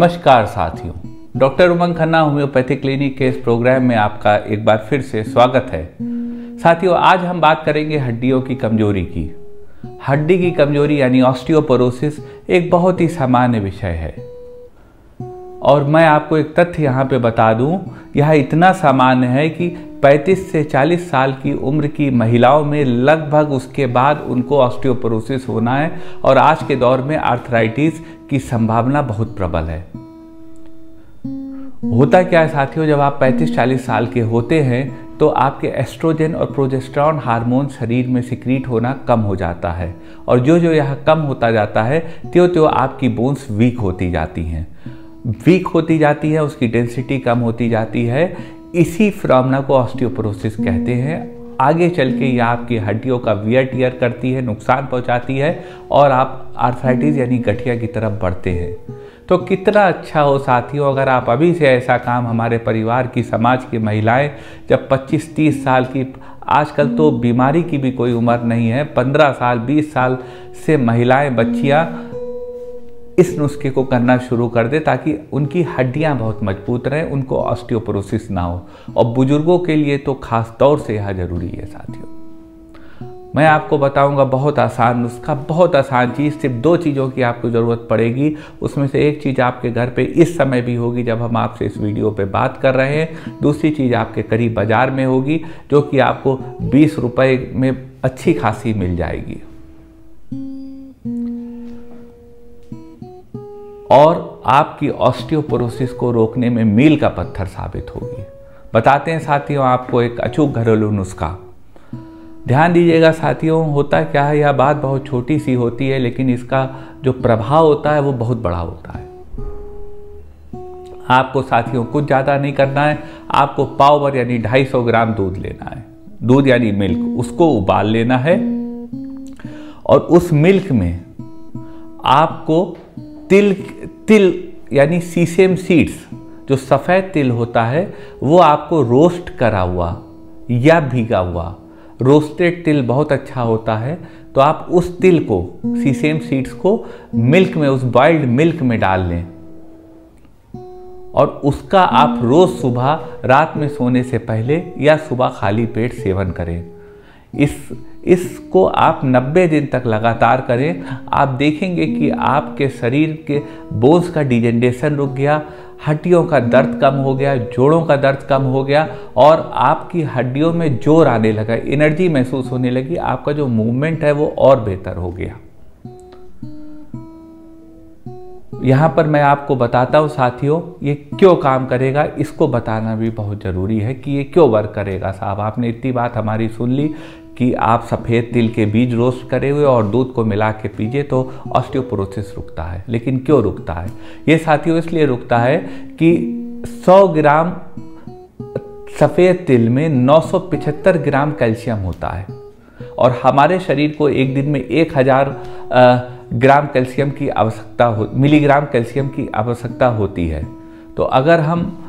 नमस्कार साथियों, doctor Umang Khanna, homeopathy clinic के इस प्रोग्राम में आपका एक बार फिर से स्वागत है। साथियों, आज हम बात करेंगे हड्डियों की कमज़ोरी की। हड्डी की कमज़ोरी यानी ऑस्टियोपोरोसिस एक बहुत ही सामान्य विषय है। और मैं आपको एक तथ्य यहाँ पे बता दूँ, यह इतना सामान्य है कि 35 से 40 साल की उम्र की महिलाओं में लगभग उसके बाद उनको ऑस्टियोपोरोसिस होना है और आज के दौर में आर्थराइटिस की संभावना बहुत प्रबल है। होता क्या है साथियों, जब आप 35-40 साल के होते हैं तो आपके एस्ट्रोजन और प्रोजेस्ट्रॉन हार्मोन शरीर में सिक्रीट होना कम हो जाता है। और जो जो यह कम होता जाता है त्यों त्यों आपकी बोन्स वीक होती जाती हैं। वीक होती जाती है, उसकी डेंसिटी कम होती जाती है। इसी फ्रामना को ऑस्टियोपोरोसिस कहते हैं। आगे चल के ये आपकी हड्डियों का वियर टियर करती है, नुकसान पहुंचाती है और आप आर्थराइटिस यानी गठिया की तरफ़ बढ़ते हैं। तो कितना अच्छा हो साथियों, अगर आप अभी से ऐसा काम हमारे परिवार की, समाज की महिलाएँ, जब 25-30 साल की, आजकल तो बीमारी की भी कोई उम्र नहीं है 15 साल 20 साल से महिलाएँ, बच्चियाँ इस नुस्खे को करना शुरू कर दे ताकि उनकी हड्डियाँ बहुत मज़बूत रहें, उनको ऑस्टियोपोरोसिस ना हो। और बुज़ुर्गों के लिए तो खास तौर से यह ज़रूरी है, साथियों। मैं आपको बताऊँगा बहुत आसान नुस्खा, बहुत आसान चीज़, सिर्फ़ दो चीज़ों की आपको ज़रूरत पड़ेगी। उसमें से एक चीज़ आपके घर पे इस समय भी होगी जब हम आपसे इस वीडियो पे बात कर रहे हैं। दूसरी चीज़ आपके करीब बाज़ार में होगी, जो कि आपको बीस रुपए में अच्छी खासी मिल जाएगी। और आपकी ऑस्टियोपोरोसिस को रोकने में मील का पत्थर साबित होगी। बताते हैं साथियों, आपको एक अचूक घरेलू नुस्खा। ध्यान दीजिएगा साथियों, होता क्या है, यह बात बहुत छोटी सी होती है, लेकिन इसका जो प्रभाव होता है, वो बहुत बड़ा होता है। आपको साथियों, कुछ ज़्यादा नहीं करना है, आपको पावर यानी 250 ग्राम दूध लेना है। दूध यानी मिल्क, उसको उबाल लेना है और उस मिल्क में आपको तिल तिल यानी सीसेम सीड्स, जो सफ़ेद तिल होता है, वो आपको रोस्ट करा हुआ या भीगा हुआ। रोस्टेड तिल बहुत अच्छा होता है तो आप उस तिल को, सीसेम सीड्स को मिल्क में, उस बॉइल्ड मिल्क में डाल लें। और उसका आप रोज़ सुबह, रात में सोने से पहले या सुबह खाली पेट सेवन करें। इस, इसको आप 90 दिन तक लगातार करें। आप देखेंगे कि आपके शरीर के बोन्स का डिजेंडेशन रुक गया, हड्डियों का दर्द कम हो गया, जोड़ों का दर्द कम हो गया और आपकी हड्डियों में ज़ोर आने लगा। एनर्जी महसूस होने लगी, आपका जो मूवमेंट है वो और बेहतर हो गया। यहाँ पर मैं आपको बताता हूँ, साथियों, ये क्यों काम करेगा, इसको बताना भी बहुत ज़रूरी है कि ये क्यों वर्क करेगा साहब। आपने इतनी बात हमारी सुन ली कि आप सफ़ेद तिल के बीज रोस्ट करे हुए और दूध को मिला के पीजिए तो ऑस्टियोपोरोसिस रुकता है। लेकिन क्यों रुकता है? ये साथियों, इसलिए रुकता है कि 100 ग्राम सफ़ेद तिल में 975 ग्राम कैल्शियम होता है। और हमारे शरीर को एक दिन में 1000 ग्राम कैल्शियम की आवश्यकता हो, मिलीग्राम कैल्शियम की आवश्यकता होती है। तो अगर हम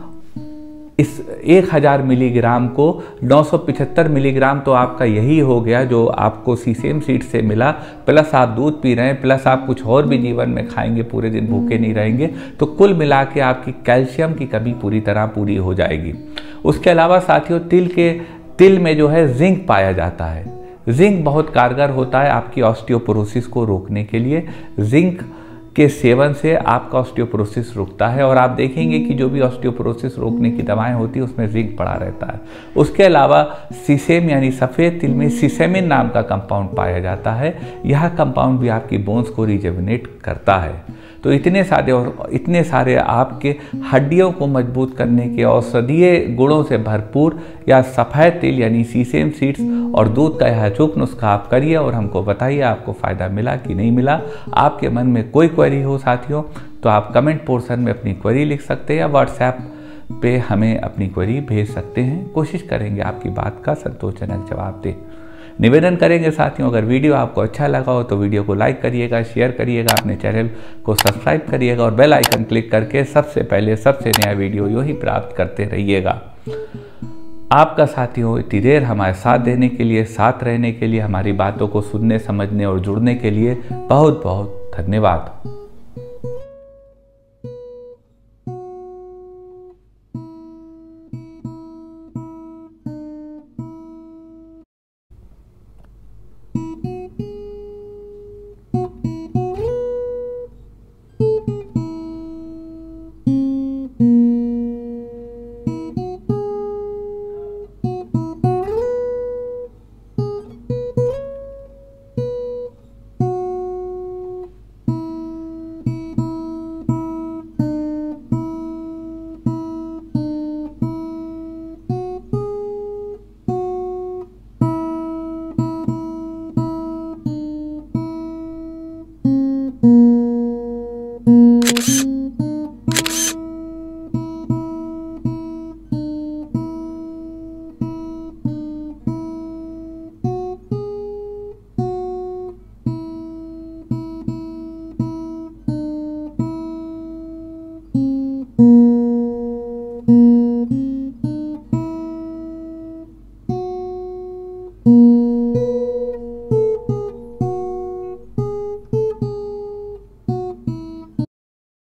इस 1000 मिलीग्राम को 975 मिलीग्राम तो आपका यही हो गया जो आपको सीसेम सीड से मिला, प्लस आप दूध पी रहे हैं, प्लस आप कुछ और भी जीवन में खाएँगे, पूरे दिन भूखे नहीं रहेंगे तो कुल मिला के आपकी कैल्शियम की कमी पूरी तरह पूरी हो जाएगी। उसके अलावा साथियों, तिल के, तिल में जो है जिंक पाया जाता है। जिंक बहुत कारगर होता है आपकी ऑस्टियोपोरोसिस को रोकने के लिए। जिंक के सेवन से आपका ऑस्टियोपोरोसिस रुकता है और आप देखेंगे कि जो भी ऑस्टियोपोरोसिस रोकने की दवाएँ होती है, उसमें जिंक पड़ा रहता है। उसके अलावा सीसेम यानी सफ़ेद तिल में सीसेमिन नाम का कंपाउंड पाया जाता है। यह कंपाउंड भी आपकी बोन्स को रिजेवनेट करता है। तो इतने सारे और इतने सारे आपके हड्डियों को मज़बूत करने के औषधीय गुणों से भरपूर या सफ़ेद तेल यानी सीसेम सीड्स और दूध का यह अचूक नुस्खा आप करिए और हमको बताइए आपको फ़ायदा मिला कि नहीं मिला। आपके मन में कोई क्वेरी हो साथियों तो आप कमेंट पोर्सन में अपनी क्वेरी लिख सकते हैं या व्हाट्सएप पे हमें अपनी क्वेरी भेज सकते हैं। कोशिश करेंगे आपकी बात का संतोषजनक जवाब दें। निवेदन करेंगे साथियों, अगर वीडियो आपको अच्छा लगा हो तो वीडियो को लाइक करिएगा, शेयर करिएगा, अपने चैनल को सब्सक्राइब करिएगा और बेल आइकन क्लिक करके सबसे पहले सबसे नया वीडियो यू ही प्राप्त करते रहिएगा। आपका साथियों, इतनी देर हमारे साथ देने के लिए, साथ रहने के लिए, हमारी बातों को सुनने, समझने और जुड़ने के लिए बहुत बहुत धन्यवाद।